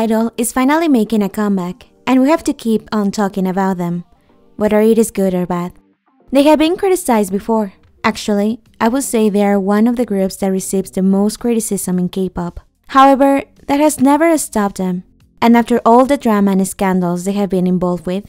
Idol is finally making a comeback, and we have to keep on talking about them, whether it is good or bad. They have been criticized before. Actually, I would say they are one of the groups that receives the most criticism in K-pop. However, that has never stopped them. And after all the drama and scandals they have been involved with,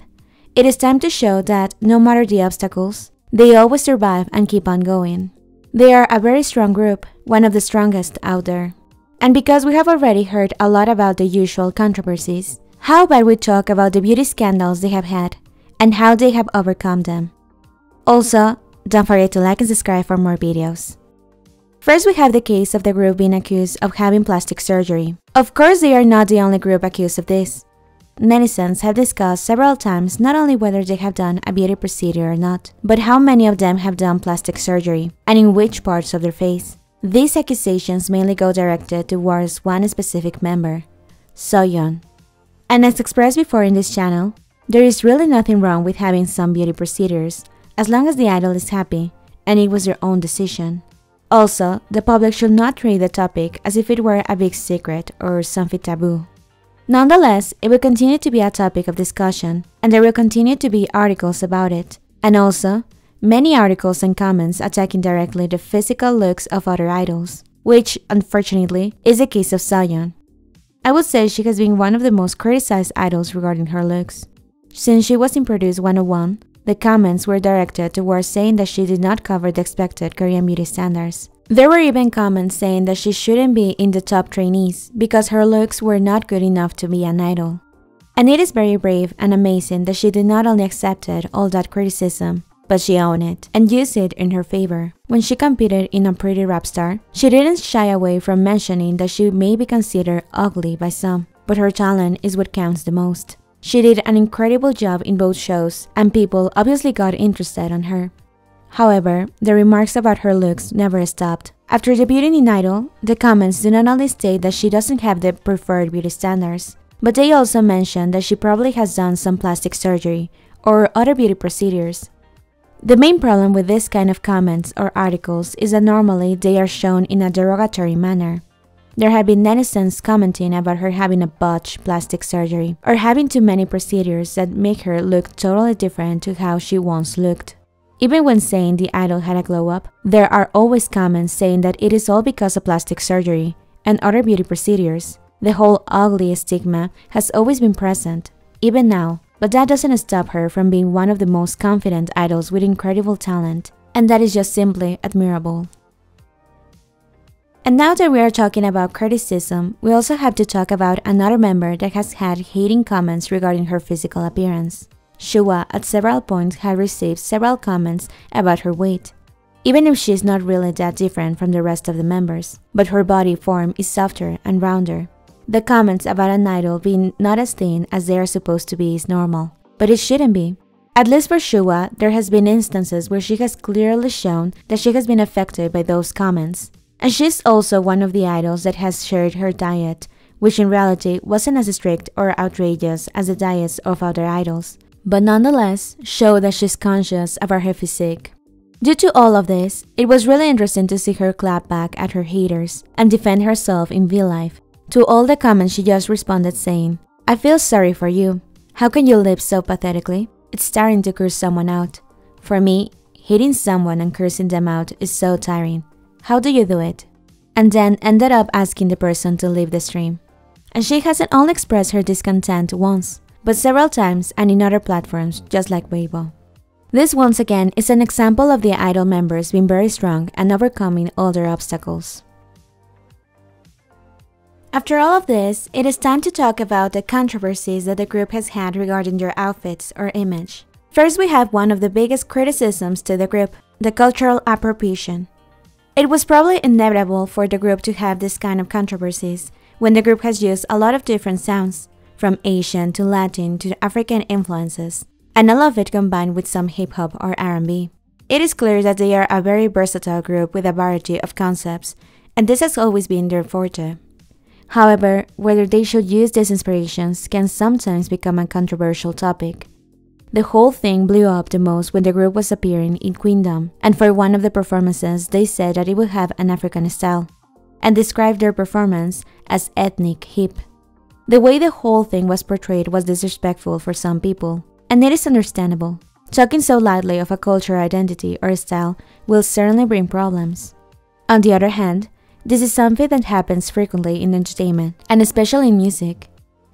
it is time to show that no matter the obstacles, they always survive and keep on going. They are a very strong group, one of the strongest out there. And because we have already heard a lot about the usual controversies, how about we talk about the beauty scandals they have had and how they have overcome them. Also, don't forget to like and subscribe for more videos. First, we have the case of the group being accused of having plastic surgery. Of course, they are not the only group accused of this. Netizens have discussed several times not only whether they have done a beauty procedure or not, but how many of them have done plastic surgery, and in which parts of their face. These accusations mainly go directed towards one specific member, Soyeon. And as expressed before in this channel, there is really nothing wrong with having some beauty procedures, as long as the idol is happy, and it was their own decision. Also, the public should not treat the topic as if it were a big secret or something taboo. Nonetheless, it will continue to be a topic of discussion, and there will continue to be articles about it, and also many articles and comments attacking directly the physical looks of other idols, which, unfortunately, is the case of Soyeon. I would say she has been one of the most criticized idols regarding her looks. Since she was in Produce 101, the comments were directed towards saying that she did not cover the expected Korean beauty standards, there were even comments saying that she shouldn't be in the top trainees because her looks were not good enough to be an idol. And it is very brave and amazing that she did not only accepted all that criticism, but she owned it and used it in her favor. When she competed in Unpretty Rapstar, she didn't shy away from mentioning that she may be considered ugly by some, but her talent is what counts the most. She did an incredible job in both shows, and people obviously got interested on her. However, the remarks about her looks never stopped. After debuting in Idol, the comments do not only state that she doesn't have the preferred beauty standards, but they also mention that she probably has done some plastic surgery or other beauty procedures. The main problem with this kind of comments or articles is that normally they are shown in a derogatory manner. There have been netizens commenting about her having a botched plastic surgery or having too many procedures that make her look totally different to how she once looked. Even when saying the idol had a glow up, there are always comments saying that it is all because of plastic surgery and other beauty procedures. The whole ugly stigma has always been present, even now, but that doesn't stop her from being one of the most confident idols with incredible talent, and that is just simply admirable. And now that we are talking about criticism, we also have to talk about another member that has had hating comments regarding her physical appearance. Shuhua at several points had received several comments about her weight, even if she is not really that different from the rest of the members, but her body form is softer and rounder. The comments about an idol being not as thin as they are supposed to be is normal, but it shouldn't be. At least for Shuhua, there has been instances where she has clearly shown that she has been affected by those comments. And she's also one of the idols that has shared her diet, which in reality wasn't as strict or outrageous as the diets of other idols but nonetheless show that she's conscious about her physique. Due to all of this, it was really interesting to see her clap back at her haters and defend herself in real life. To all the comments, she just responded saying, I feel sorry for you. How can you live so pathetically? It's tiring to curse someone out. For me, hitting someone and cursing them out is so tiring. How do you do it? And then ended up asking the person to leave the stream. And she hasn't only expressed her discontent once, but several times and in other platforms just like Weibo. This once again is an example of the idol members being very strong and overcoming all their obstacles. After all of this, it is time to talk about the controversies that the group has had regarding their outfits or image. First, we have one of the biggest criticisms to the group, the cultural appropriation. It was probably inevitable for the group to have this kind of controversies when the group has used a lot of different sounds, from Asian to Latin to African influences, and all of it combined with some hip hop or R&B. It is clear that they are a very versatile group with a variety of concepts, and this has always been their forte. However, whether they should use these inspirations can sometimes become a controversial topic. The whole thing blew up the most when the group was appearing in Queendom, and for one of the performances, they said that it would have an African style, and described their performance as ethnic hip. The way the whole thing was portrayed was disrespectful for some people, and it is understandable. Talking so lightly of a cultural identity or style will certainly bring problems. On the other hand, this is something that happens frequently in entertainment, and especially in music.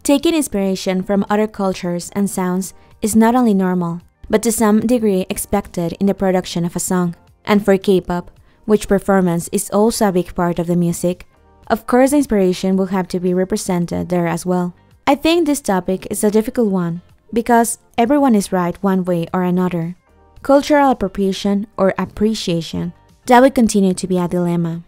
Taking inspiration from other cultures and sounds is not only normal, but to some degree expected in the production of a song. And for K-pop, which performance is also a big part of the music, of course inspiration will have to be represented there as well. I think this topic is a difficult one, because everyone is right one way or another. Cultural appropriation or appreciation, that would continue to be a dilemma.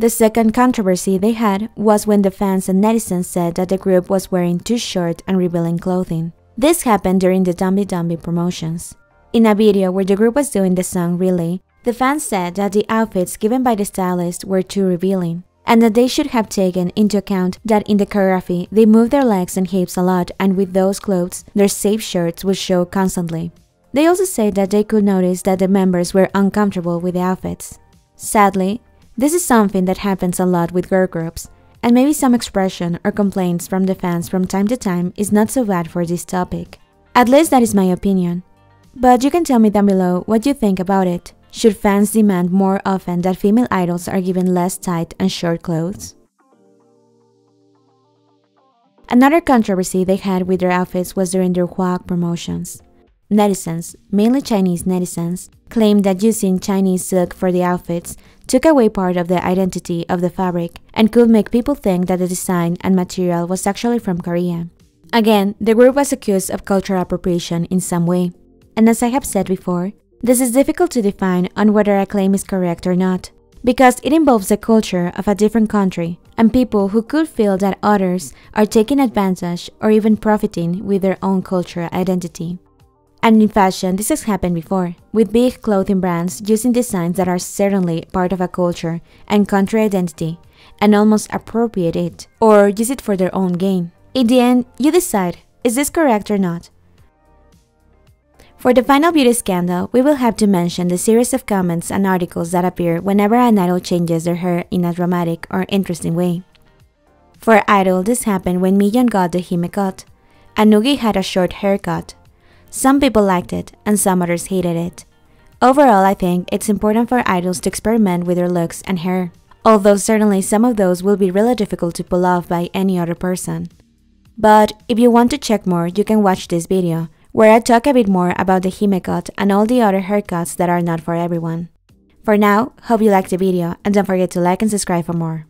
The second controversy they had was when the fans and netizens said that the group was wearing too short and revealing clothing. This happened during the Dumdi Dumdi promotions. In a video where the group was doing the song Relay, the fans said that the outfits given by the stylist were too revealing and that they should have taken into account that in the choreography they move their legs and hips a lot and with those clothes, their safe shirts would show constantly. They also said that they could notice that the members were uncomfortable with the outfits. Sadly, this is something that happens a lot with girl groups, and maybe some expression or complaints from the fans from time to time is not so bad for this topic. At least that is my opinion. But you can tell me down below what you think about it. Should fans demand more often that female idols are given less tight and short clothes? Another controversy they had with their outfits was during their HWAA promotions. Netizens, mainly Chinese netizens, claimed that using Chinese silk for the outfits took away part of the identity of the fabric and could make people think that the design and material was actually from Korea. Again, the group was accused of cultural appropriation in some way. And as I have said before, this is difficult to define on whether a claim is correct or not, because it involves the culture of a different country and people who could feel that others are taking advantage or even profiting with their own cultural identity. And in fashion, this has happened before, with big clothing brands using designs that are certainly part of a culture and country identity, and almost appropriate it, or use it for their own gain. In the end, you decide, is this correct or not? For the final beauty scandal, we will have to mention the series of comments and articles that appear whenever an idol changes their hair in a dramatic or interesting way. For Idol, this happened when Miyeon got the Hime cut, and Yuqi had a short haircut. Some people liked it, and some others hated it. Overall, I think it's important for idols to experiment with their looks and hair, although certainly some of those will be really difficult to pull off by any other person. But if you want to check more, you can watch this video, where I talk a bit more about the Hime cut and all the other haircuts that are not for everyone. For now, hope you liked the video and don't forget to like and subscribe for more.